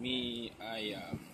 me, I um,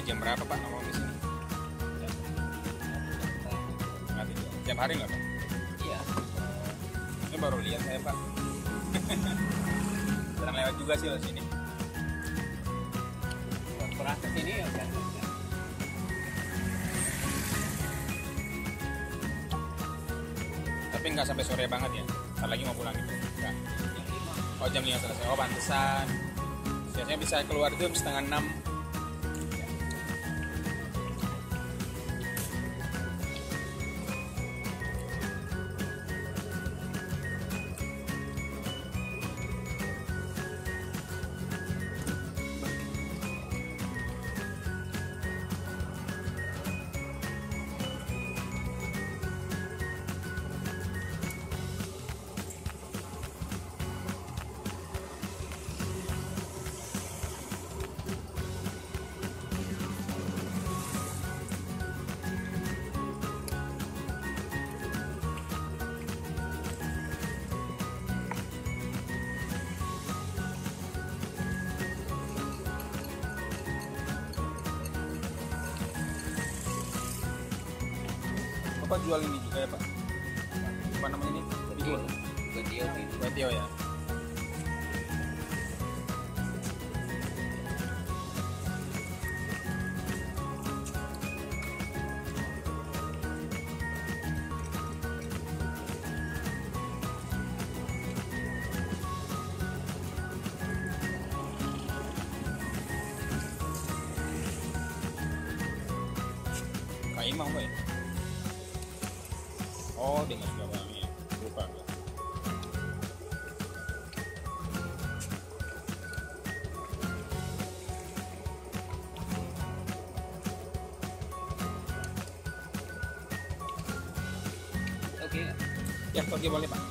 mulai jam berapa pak nongkrong di sini tiap hari nggak pak? Iya. ini baru lihat saya pak. Jarang lewat juga sih di sini. Pernah ke sini ya kan? tapi nggak sampai sore banget ya. Ntar lagi mau pulang gitu. Nggak. Oh jam 5 selesai. Oh pantesan. Biasanya bisa keluar itu jam setengah enam Bapak jual ini juga ya Pak? Apa namanya ini? Bihun. Gitu. Batio ya? Kak Imam Pak ya? Oh, dengan. Lupa enggak? Oke. Ya, oke boleh Pak.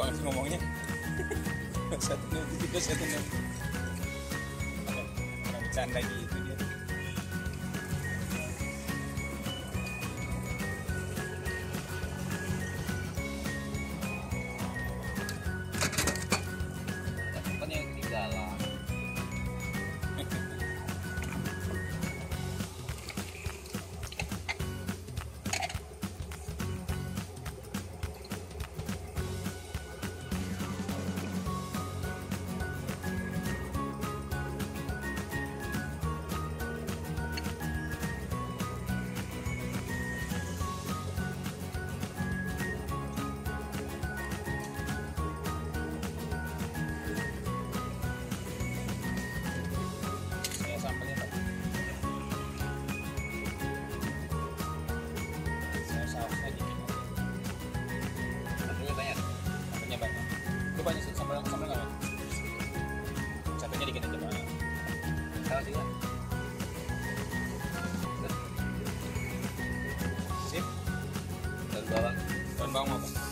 Banget ngomongnya? satu satu orang bercanda gitu vamos bangun?